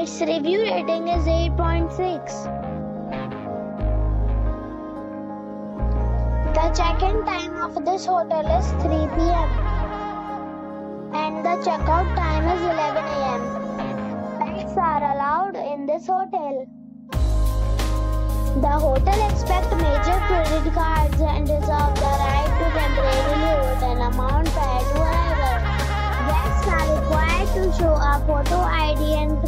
Its review rating is 8.6. The check-in time of this hotel is 3 p.m. and the checkout time is 11 a.m. Pets are allowed in this hotel. The hotel accepts major credit cards and reserves the right to temporarily hold an amount prior to arrival. Guests are required to show a photo ID and